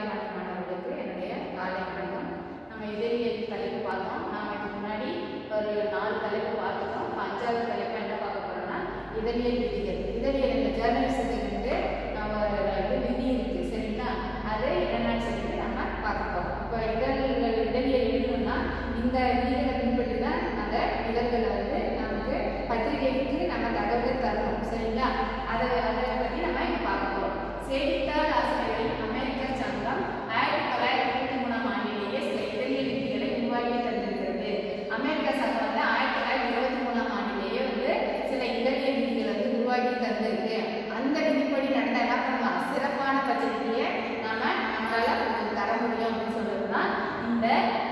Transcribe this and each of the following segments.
எட்டாம் மாணவர்களுக்கு என்னுடைய காலை வணக்கம். நம்ம இதழியல் தலைப்பு பார்த்தோம். நாம இதுக்கு முன்னாடி ஒரு நாலு தலைப்பு பார்த்துட்டோம். அஞ்சாவது தலைப்பு என்ன பார்க்க போறோம்னா இதழியல் விதிகள். இதழியல் இந்த ஜேர்னலிசத்துக்கு நம்ம வந்து விதி இருக்கு. சரிங்களா? அது என்னென்னு சொல்லிட்டு நம்ம பார்க்க போறோம். இப்போ இதழ் இதழியல் எழுதணும்னா இந்த விதிகளை பின்பற்றி தான் அந்த இதழ்களை வந்து நமக்கு பத்திரிகைக்கு நம்ம தகவல் தரணும். சரிங்களா? அதை அதை பற்றி நம்ம இங்க பார்க்க போறோம் செய்தித்தாள் ஆசிரியர்கள் அமெரிக்க சங்கம் ஆயிரத்தி தொள்ளாயிரத்தி இருபத்தி மூணாம் ஆண்டிலேயே சில இதழியல் விதிகளை உருவாக்கி தந்திருக்கிறது அமெரிக்க சங்கம் வந்து ஆயிரத்தி தொள்ளாயிரத்தி இருபத்தி மூணாம் ஆண்டிலேயே வந்து சில இதழியல் விதிகளை வந்து உருவாக்கி தந்திருக்கு அந்த விதிப்படி நடந்த என்ன பண்ணலாம் சிறப்பான பத்திரிகையை நாம நம்மளால உங்களுக்கு தர முடியும் அப்படின்னு சொல்றது தான் இந்த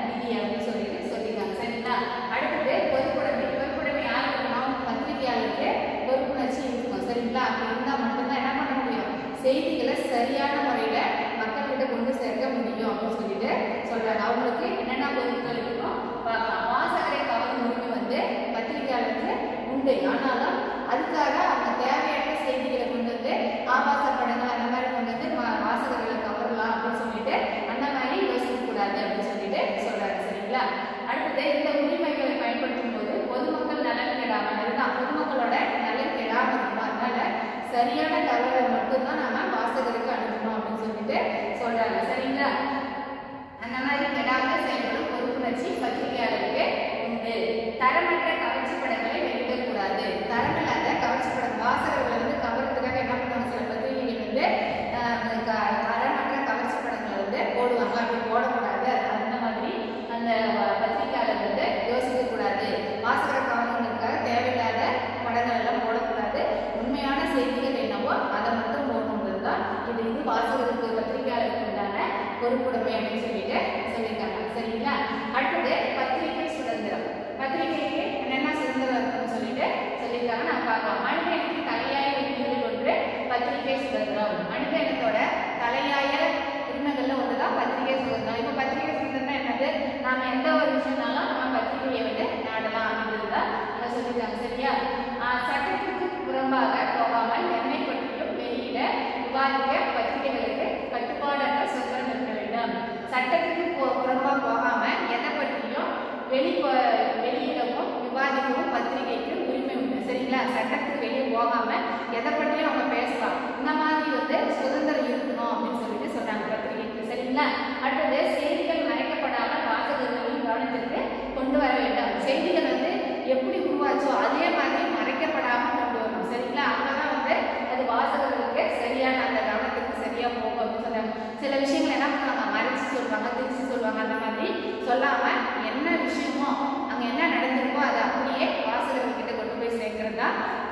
விதி அப்படின்னு சொல்லிட்டு சொல்லியிருக்காங்க சரிங்களா அடுத்தது பொறுப்புடைமை பொறுப்புடைமை யாருக்கு இருக்கணும் பத்திரிகையாளருக்கு பொறுப்புணர்ச்சி இருக்கணும் சரிங்களா அப்படி இருந்தால் மட்டும்தான் என்ன பண்ண முடியும் செய்திகளை சரியான முறையில மக்கள்கிட்ட கொண்டு சேர்க்க முடியும் அப்படின்னு சொல்லிட்டு சொல்றாங்க. அவங்களுக்கு என்னென்ன பொருட்கள் இருக்கணும் பார்க்கலாம் வாசகரை கவரும் உரிமை வந்து பத்திரிகையாளருக்கு உண்டு. ஆனாலும் அதுக்காக அவங்க தேவையற்ற செய்திகளை கொண்டு வந்து ஆபாச படங்கள் அந்த மாதிரி கொண்டு வந்து வாசகர்களை கவரலாம் அப்படின்னு சொல்லிட்டு அந்த மாதிரி யோசிக்க கூடாது அப்படின்னு சொல்லிட்டு சொல்றாங்க. சரிங்களா? அடுத்தது இந்த உரிமைகளை பயன்படுத்தும் போது பொதுமக்கள் நலன் கெடாமல் பொதுமக்களோட நலன் கெடாமல் இருக்கணும் அதனால சரியான தகவலை மட்டும்தான் நம்ம வாசகருக்கு அனுப்பணும் அப்படின்னு சொல்லிட்டு சொல்றாங்க. சரிங்களா? அந்த மாதிரி கெடாம செயல்படும் பொறுப்புணர்ச்சி பத்திரிகையாளருக்கு உண்டு. தரமற்ற கவர்ச்சி படங்கள் வெளியிடக்கூடாது தரமில்லாத கவர்ச்சி படம் வாசகர்களை வந்து கவர்றதுக்காக என்ன பண்ணுவாங்க சில பத்திரிகைகள் வந்து ஆஹ், க- தரமற்ற கவர்ச்சி படங்களை வந்து போடுவாங்க அப்படி போடக்கூடாது அந்த மாதிரி அந்த வ- பத்திரிகையாளர் வந்து யோசிக்க கூடாது வாசகரை கவர்றதுக்காக தேவையில்லாத படங்கள் எல்லாம் போடக்கூடாது உண்மையான செய்திகள் என்னவோ அதை மட்டும் போடணுன்றது தான் இது இது வாசகருக்கு பத்திரிகையாளருக்கு உண்டான பொறுப்புடைமை அப்படின்னு சொல்லிட்டு சொல்லியிருக்காங்க. சரிங்களா? அடுத்தது பத்திரிகை சுதந்திரம். பத்திரிகைக்கு என்னென்ன சுதந்திரம் இருக்குன்னு சொல்லிட்டு சொல்லியிருக்காங்க. நான் பார்க்கலாம். மனித இனத்தின் தலையாய உரிமைகள் ஒன்று பத்திரிகை சுதந்திரம். மனித இனத்தோட தலையாய உரிமைகள்ல ஒன்று தான் பத்திரிகை சுதந்திரம். இப்போ பத்திரிகை சுதந்திரம் என்னது? நாம எந்த ஒரு விஷயம்னாலும் நம்ம பத்திரிகையை வந்து நாடலாம் அப்படின்றது தான் இங்க சொல்லியிருக்காங்க சரியா ஆஹ் சட்டத்திற்கு புறம்பாக போகாமல் என்னை பற்றியும் வெளியிட விவாதிக்க பத்திரிகைகளுக்கு கட்டுப்பாடற்ற சுதந்திரம் இருக்க வேண்டும் சட்டத்துக்கு பு- புறம்பா போகாம எதை பற்றியும் வெளி வெளியிடவும் விவாதிக்கவும் பத்திரிகைக்கு உரிமை உண்டு சரிங்களா சட்டத்துக்கு வெளியே போகாம எதை பற்றியும் அவங்க பேசலாம் இந்த மாதிரி வந்து சுதந்திரம் இருக்கணும் அப்படின்னு சொல்லிட்டு சொன்னாங்க பத்திரிகைக்கு சரிங்களா? அடுத்தது செய்திகள் மறைக்கப்படாமல் வாசகர்களின் கவனத்திற்கு கொண்டு வர வேண்டும். செய்திகள் வந்து எப்படி உருவாச்சோ அதே மாதிரி மறைக்கப்படாம கொண்டு வரணும். சரிங்களா? அப்பதான் வந்து அது வாசகர்களுக்கு சரியான அந்த கவனத்துக்கு சரியா போகும் அப்படின்னு சொல்றாங்க சில விஷயங்கள் என்ன பண்ணுவாங்க? மறைச்சு சொல்லுவாங்க திரிச்சு சொல்லுவாங்க அந்த மாதிரி சொல்லாம என்ன விஷயமோ அங்க என்ன நடந்திருக்கோ அதை அப்படியே வாசகர்கள் கிட்ட கொண்டு போய் சேர்க்கிறது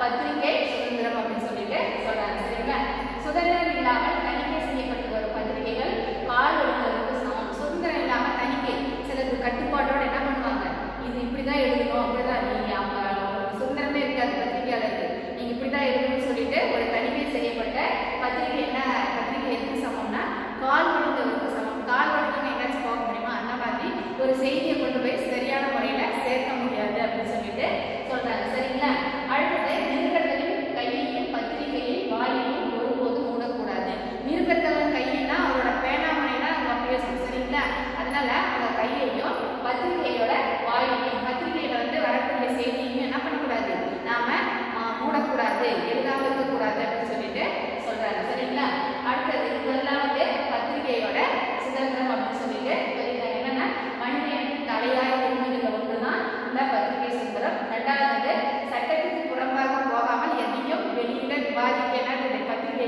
தான் பத்திரிகை சுதந்திரம் அப்படின்னு சொல்லிட்டு சொல்றாங்க சரிங்களா சுதந்திரம் இல்லாமல் தணிக்கை செய்யப்பட்டு வரும் பத்திரிகைகள் கால் ஒழுங்குகளுக்கு சமம் சுதந்திரம் இல்லாம தணிக்கை சிலது கட்டுப்பாட்டோட என்ன பண்ணுவாங்க இது இப்படிதான் எழுதணும் அப்படிதான் நீங்க அவங்க அவங்களுக்கு சுதந்திரமே இருக்காது பத்திரிகையாளருக்கு நீங்க இப்படிதான் எழுதணும்னு சொல்லிட்டு ஒரு தணிக்கை செய்யப்பட்ட பத்திரிகை என்ன பத்திரிகை எதுக்கு சமம்னா கால் ஒழுங்குகளுக்கு சமம் கால் ஒழுங்கு எங்கேயாச்சும் போக முடியுமா அந்த மாதிரி ஒரு செய்தியை கொண்டு போய் சரியான முறையில சேர்க்க முடியாது அப்படின்னு சொல்லிட்டு சொல்றாங்க சரிங்களா அடுத்தது நிருபர்களின் கையையும் பத்திரிகையை வாயையும் ஒருபோதும் மூடக்கூடாது நிருபர்களின் கையினா அவரோட பேனாமணி தான் நம்ம பேசணும் சரிங்களா அதனால அந்த கையையும் பத்திரிகையோட வாயையும் பத்திரிகையில வந்து வரக்கூடிய செய்தியும் என்ன பண்ணக்கூடாது நாம ஆ, மூடக்கூடாது எழுதாம இருக்கக்கூடாது அப்படின்னு சொல்லிட்டு சொல்றாங்க சரிங்களா அடுத்தது இதெல்லாம் வந்து பத்திரிகையோட சுதந்திரம் அப்படின்னு சொல்லிட்டு சொல்லியிருக்காங்க என்னன்னா மனிதனின் தலையாய உரிமைகள் ஒன்றுதான் இந்த பத்திரிகை சுதந்திரம் ரெண்டாவது வந்து சட்டத்துக்கு புறம்பாக போகாமல் எதையும் வெளியிட விவாதிக்க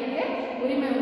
இந்த பத்திரிகைக்கு உரிமை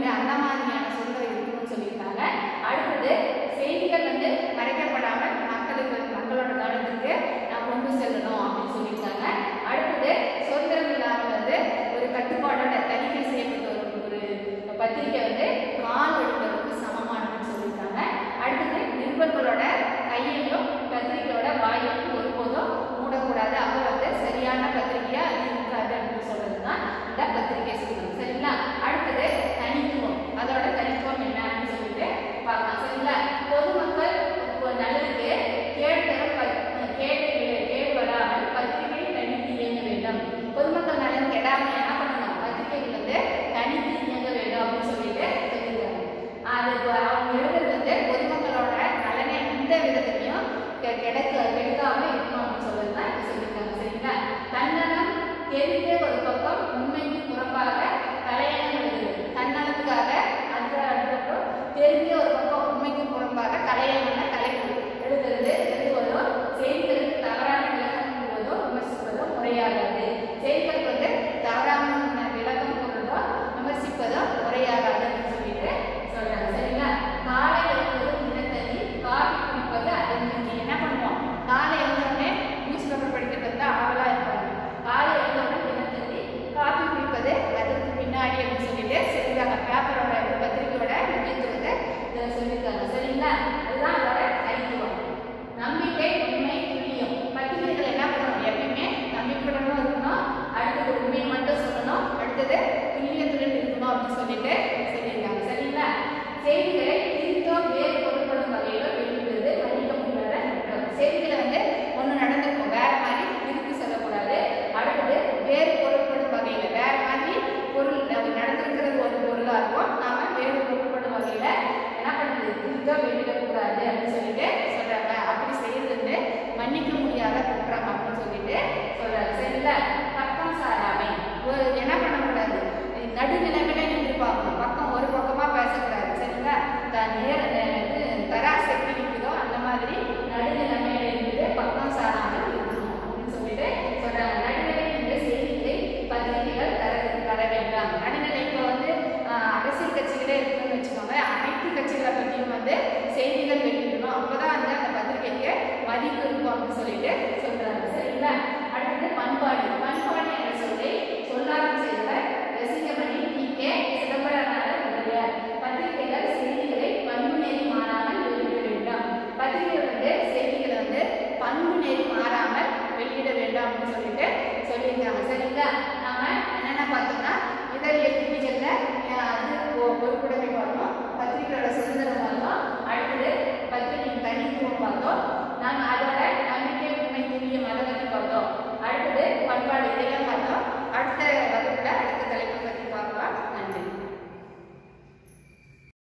perfeita அப்படின்னு சொல்லிட்டு சொல்றாங்க